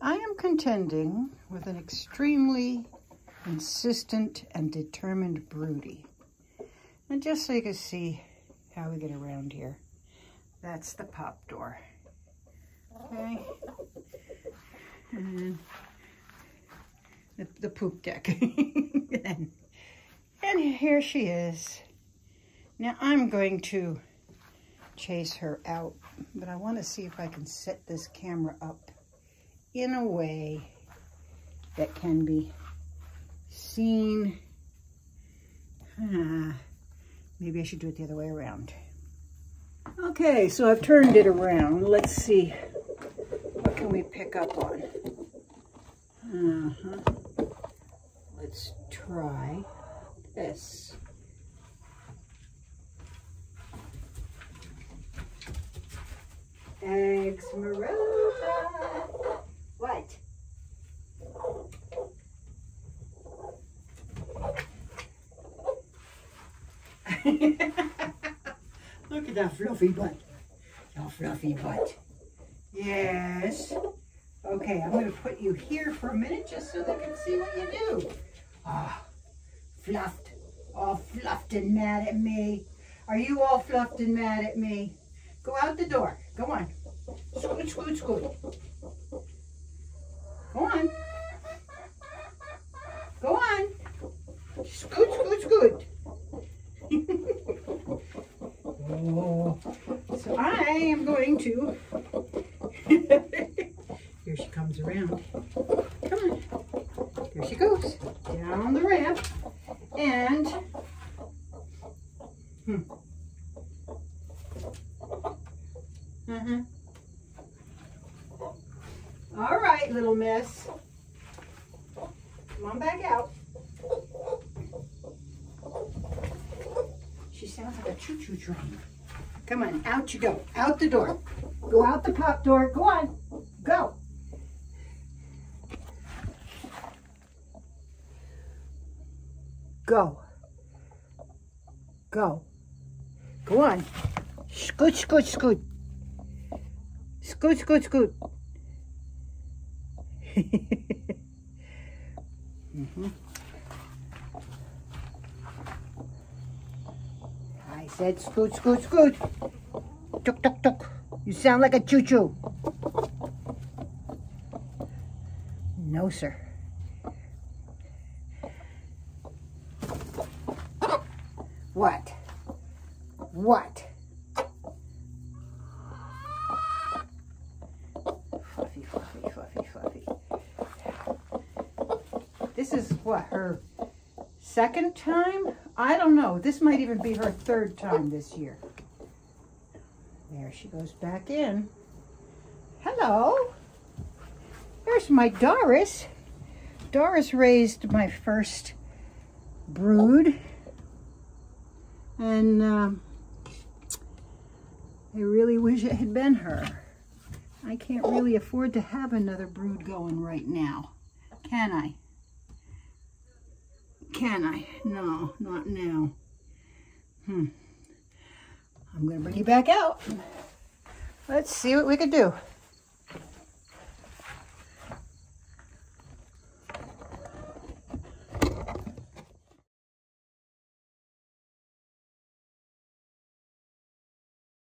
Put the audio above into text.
I am contending with an extremely insistent and determined broody. And just so you can see how we get around here, that's the pop door. Okay. And the, the poop deck. and, and here she is. Now I'm going to chase her out, but I want to see if I can set this camera up in a way that can be seen. Ah, maybe I should do it the other way around. Okay, so I've turned it around. Let's see, what can we pick up on? Uh-huh. Let's try this. Eggsmerelda. What? Look at that fluffy butt. Your fluffy butt. Yes. Okay, I'm going to put you here for a minute just so they can see what you do. Ah, oh, fluffed. All fluffed and mad at me. Are you all fluffed and mad at me? Go out the door. Go on. Scoot, scoot, scoot. Go on. Go on. Scoot, scoot, scoot. oh. So I am going to... Here she comes around. Come on. Here she goes. Down the ramp. And... Hmm. Mm-hmm. All right, little miss. Come on back out. She sounds like a choo-choo train. Come on, out you go. Out the door. Go out the pop door. Go on. Go. Go. Go. Go on. Scoot, scoot, scoot. Scoot, scoot, scoot. Mm -hmm. I said scoot, scoot, scoot. Tuk, tuk, tuk. You sound like a choo-choo. No, sir. What? What? This is what, her second time? I don't know. This might even be her third time this year. There she goes back in. Hello. There's my Doris. Doris raised my first brood. And um, I really wish it had been her. I can't really afford to have another brood going right now. Can I? Can I? No, not now. Hmm. I'm going to bring you back out. Let's see what we can do.